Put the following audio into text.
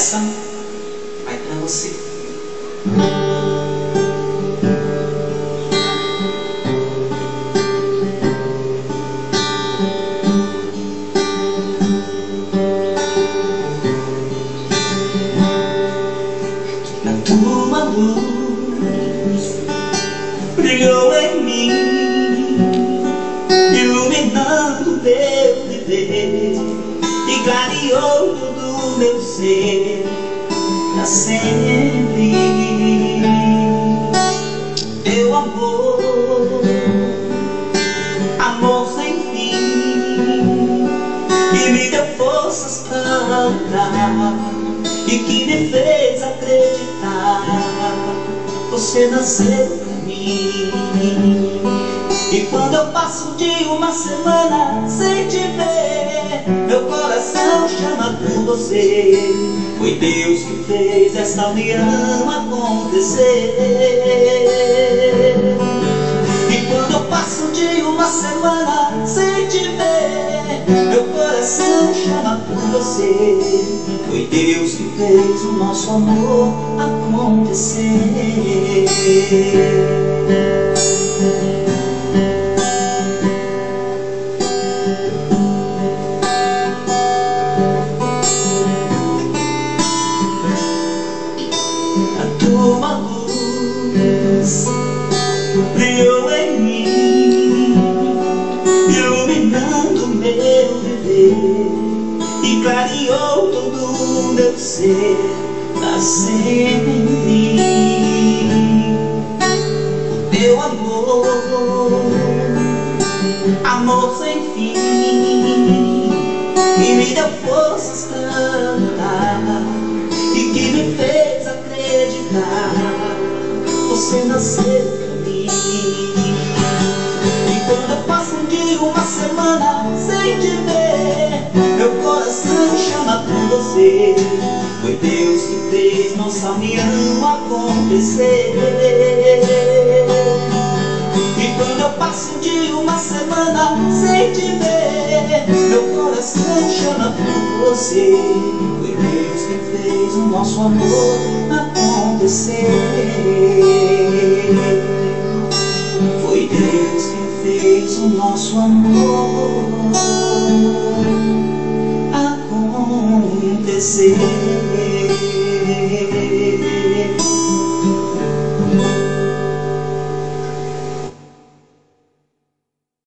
Essa vai pra você. A tua luz brilhou em mim, iluminando meu viver e clareou todo meu ser Teu amor, amor sem fim, que me deu forças pra lutar e que me fez acreditar. Você nasceu pra mim. E quando eu passo de uma semana sem te ver, meu coração chama por você. Foi Deus que fez essa união acontecer. E quando eu passo de uma semana sem te ver, meu coração chama por você. Foi Deus que fez o nosso amor acontecer. A tua luz brilhou em mim, iluminando meu viver e clareou todo o meu ser pra sempre. Meu amor, amor sem fim, que me deu forças pra Você nasceu mim. E quando eu passo de uma semana sem te ver, meu coração chama por você. Foi Deus que fez nossa união acontecer. E quando eu passo de uma semana sem te ver, meu coração chama por você. Foi Deus que fez o nosso amor acontecer. Fez o nosso amor acontecer.